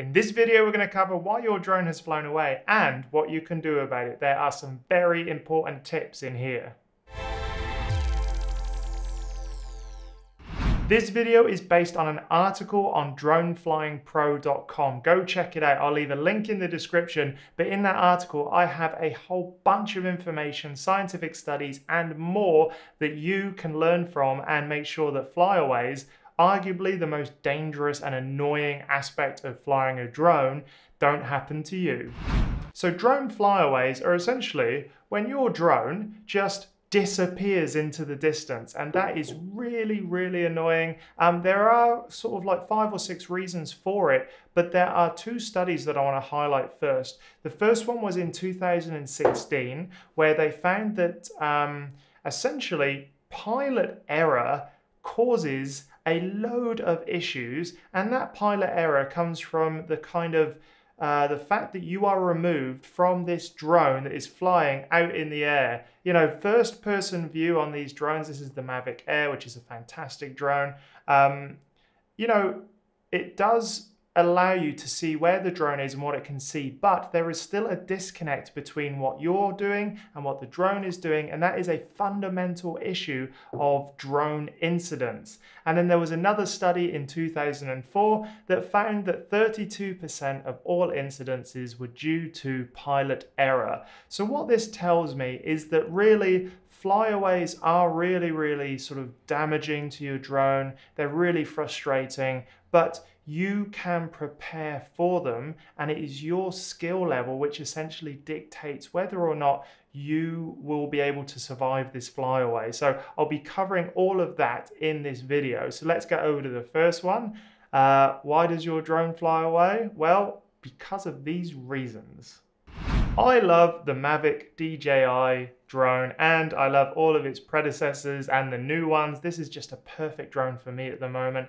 In this video, we're going to cover why your drone has flown away and what you can do about it. There are some very important tips in here. This video is based on an article on droneflyingpro.com. Go check it out. I'll leave a link in the description. But in that article, I have a whole bunch of information, scientific studies, and more that you can learn from and make sure that flyaways arguably the most dangerous and annoying aspect of flying a drone don't happen to you. So drone flyaways are essentially when your drone just disappears into the distance and that is really really annoying um, there are sort of like five or six reasons for it but there are two studies that i want to highlight first the first one was in 2016 where they found that um, essentially pilot error causes a load of issues, and that pilot error comes from the kind of uh, the fact that you are removed from this drone that is flying out in the air. You know, first person view on these drones. This is the Mavic Air, which is a fantastic drone. Um, you know, it does allow you to see where the drone is and what it can see, but there is still a disconnect between what you're doing and what the drone is doing, and that is a fundamental issue of drone incidents. And then there was another study in 2004 that found that 32% of all incidences were due to pilot error. So what this tells me is that really flyaways are really, really sort of damaging to your drone. They're really frustrating, but you can prepare for them and it is your skill level which essentially dictates whether or not you will be able to survive this flyaway. So I'll be covering all of that in this video. So let's get over to the first one. Uh, why does your drone fly away? Well, because of these reasons. I love the Mavic DJI drone and I love all of its predecessors and the new ones. This is just a perfect drone for me at the moment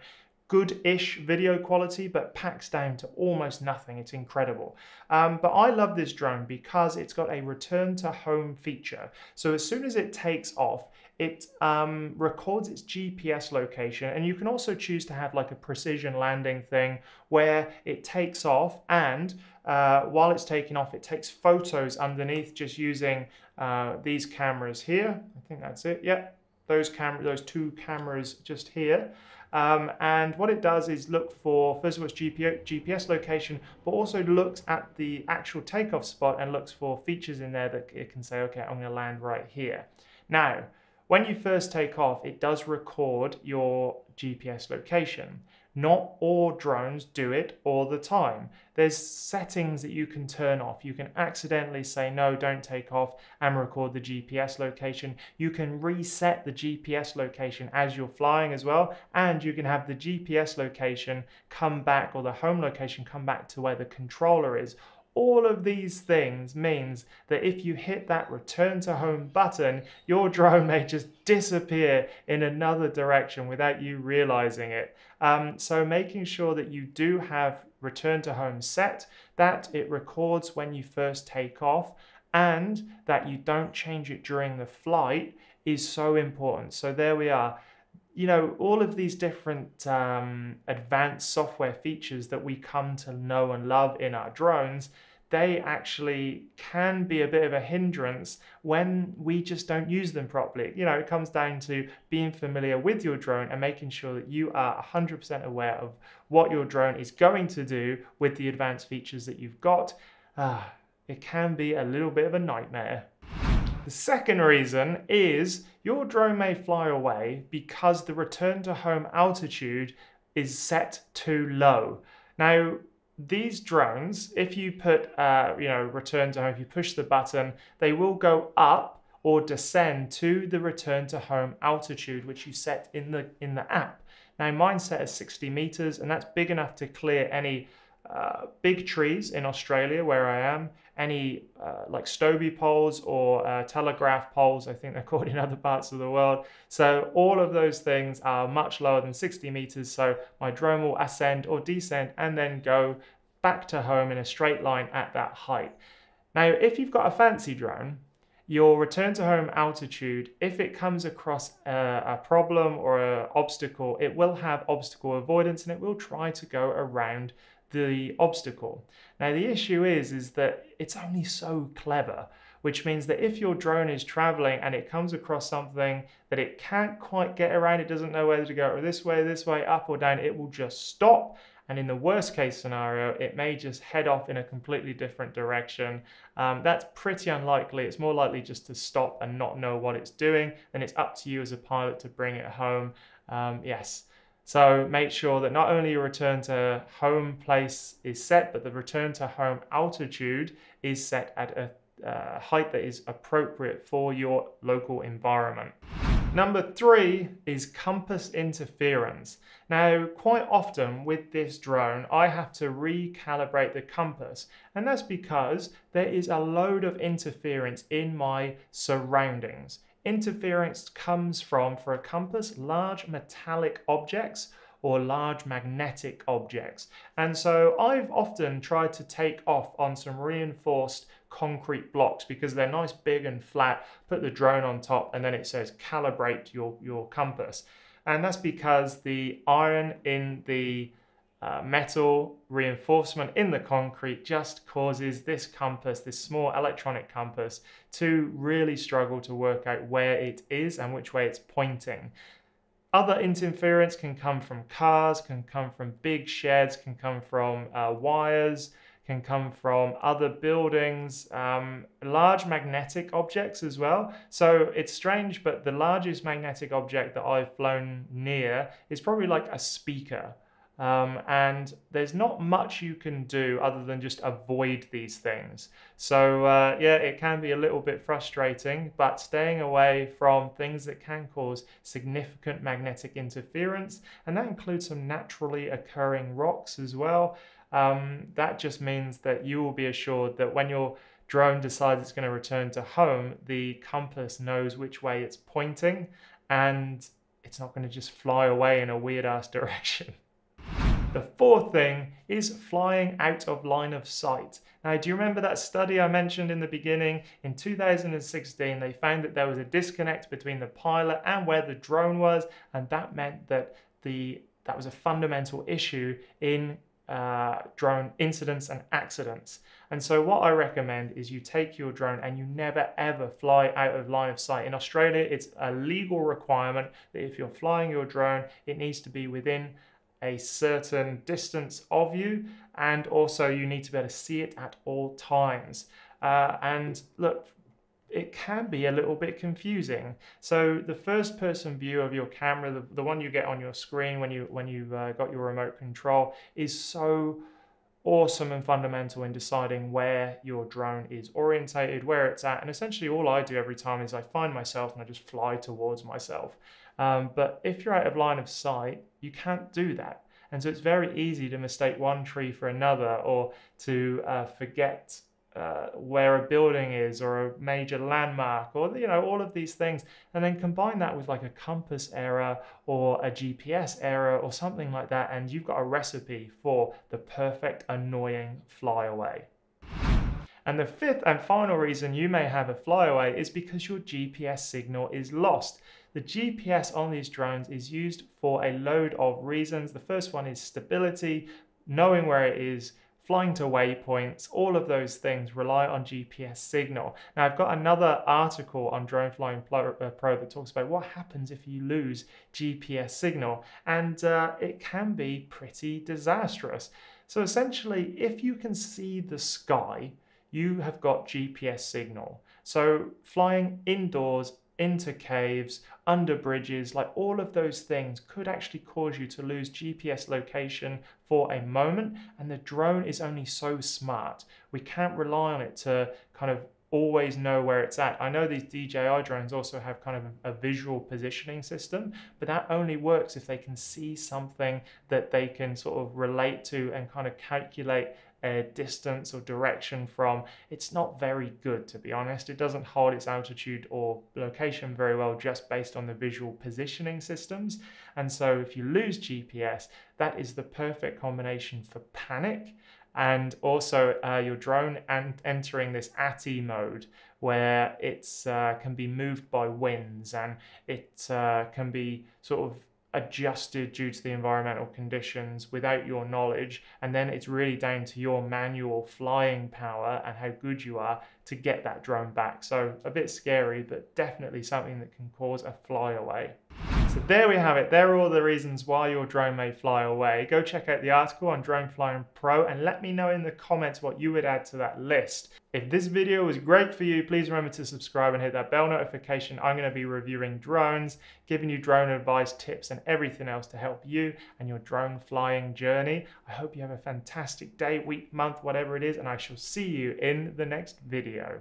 good-ish video quality, but packs down to almost nothing. It's incredible. Um, but I love this drone because it's got a return to home feature. So as soon as it takes off, it um, records its GPS location and you can also choose to have like a precision landing thing where it takes off and uh, while it's taking off it takes photos underneath just using uh, these cameras here. I think that's it. Yeah, those camera, those two cameras just here. Um, and what it does is look for, first of all, its GPS location, but also looks at the actual takeoff spot and looks for features in there that it can say, okay, I'm going to land right here. Now, when you first take off, it does record your GPS location. Not all drones do it all the time. There's settings that you can turn off. You can accidentally say, no, don't take off and record the GPS location. You can reset the GPS location as you're flying as well. And you can have the GPS location come back or the home location come back to where the controller is all of these things means that if you hit that return to home button, your drone may just disappear in another direction without you realizing it. Um, so making sure that you do have return to home set, that it records when you first take off, and that you don't change it during the flight is so important. So there we are you know, all of these different um, advanced software features that we come to know and love in our drones, they actually can be a bit of a hindrance when we just don't use them properly. You know, it comes down to being familiar with your drone and making sure that you are 100% aware of what your drone is going to do with the advanced features that you've got. Uh, it can be a little bit of a nightmare. The second reason is your drone may fly away because the return to home altitude is set too low. Now, these drones, if you put, uh, you know, return to home, if you push the button, they will go up or descend to the return to home altitude, which you set in the in the app. Now mine set as 60 meters, and that's big enough to clear any uh, big trees in Australia where I am, any uh, like Stobie poles or uh, telegraph poles, I think they're called in other parts of the world. So all of those things are much lower than 60 meters. So my drone will ascend or descend and then go back to home in a straight line at that height. Now, if you've got a fancy drone, your return to home altitude, if it comes across a, a problem or an obstacle, it will have obstacle avoidance and it will try to go around the obstacle. Now the issue is is that it's only so clever, which means that if your drone is traveling and it comes across something that it can't quite get around, it doesn't know whether to go this way, this way, up or down, it will just stop and in the worst case scenario, it may just head off in a completely different direction. Um, that's pretty unlikely. It's more likely just to stop and not know what it's doing. Then it's up to you as a pilot to bring it home. Um, yes. So make sure that not only your return to home place is set, but the return to home altitude is set at a uh, height that is appropriate for your local environment. Number three is compass interference. Now, quite often with this drone, I have to recalibrate the compass, and that's because there is a load of interference in my surroundings. Interference comes from, for a compass, large metallic objects or large magnetic objects. And so I've often tried to take off on some reinforced concrete blocks because they're nice, big and flat, put the drone on top and then it says calibrate your, your compass. And that's because the iron in the uh, metal reinforcement in the concrete just causes this compass, this small electronic compass, to really struggle to work out where it is and which way it's pointing. Other interference can come from cars, can come from big sheds, can come from uh, wires, can come from other buildings, um, large magnetic objects as well. So it's strange, but the largest magnetic object that I've flown near is probably like a speaker. Um, and there's not much you can do other than just avoid these things. So, uh, yeah, it can be a little bit frustrating, but staying away from things that can cause significant magnetic interference, and that includes some naturally occurring rocks as well. Um, that just means that you will be assured that when your drone decides it's going to return to home, the compass knows which way it's pointing and it's not going to just fly away in a weird ass direction. The fourth thing is flying out of line of sight. Now, do you remember that study I mentioned in the beginning? In 2016, they found that there was a disconnect between the pilot and where the drone was, and that meant that the that was a fundamental issue in uh, drone incidents and accidents. And so what I recommend is you take your drone and you never ever fly out of line of sight. In Australia, it's a legal requirement that if you're flying your drone, it needs to be within a certain distance of you, and also you need to be able to see it at all times. Uh, and look, it can be a little bit confusing. So the first person view of your camera, the, the one you get on your screen when you when you've uh, got your remote control, is so awesome and fundamental in deciding where your drone is orientated, where it's at. And essentially all I do every time is I find myself and I just fly towards myself. Um, but if you're out of line of sight, you can't do that. And so it's very easy to mistake one tree for another or to uh, forget uh, where a building is or a major landmark or you know all of these things and then combine that with like a compass error or a GPS error or something like that and you've got a recipe for the perfect annoying flyaway. And the fifth and final reason you may have a flyaway is because your GPS signal is lost. The GPS on these drones is used for a load of reasons. The first one is stability, knowing where it is, flying to waypoints, all of those things rely on GPS signal. Now, I've got another article on Drone Flying Pro, uh, that talks about what happens if you lose GPS signal, and uh, it can be pretty disastrous. So, essentially, if you can see the sky, you have got GPS signal. So flying indoors into caves, under bridges, like all of those things could actually cause you to lose GPS location for a moment. And the drone is only so smart. We can't rely on it to kind of always know where it's at. I know these DJI drones also have kind of a, visual positioning system, but that only works if they can see something that they can sort of relate to and kind of calculate a distance or direction from, it's not very good to be honest. It doesn't hold its altitude or location very well just based on the visual positioning systems. And so if you lose GPS, that is the perfect combination for panic and also uh, your drone and entering this ATTI mode where it uh, can be moved by winds and it uh, can be sort of adjusted due to the environmental conditions without your knowledge. And then it's really down to your manual flying power and how good you are to get that drone back. So a bit scary, but definitely something that can cause a flyaway. So there we have it. There are all the reasons why your drone may fly away. Go check out the article on Drone Flying Pro and let me know in the comments what you would add to that list. If this video was great for you, please remember to subscribe and hit that bell notification. I'm going to be reviewing drones, giving you drone advice, tips, and everything else to help you and your drone flying journey. I hope you have a fantastic day, week, month, whatever it is, and I shall see you in the next video.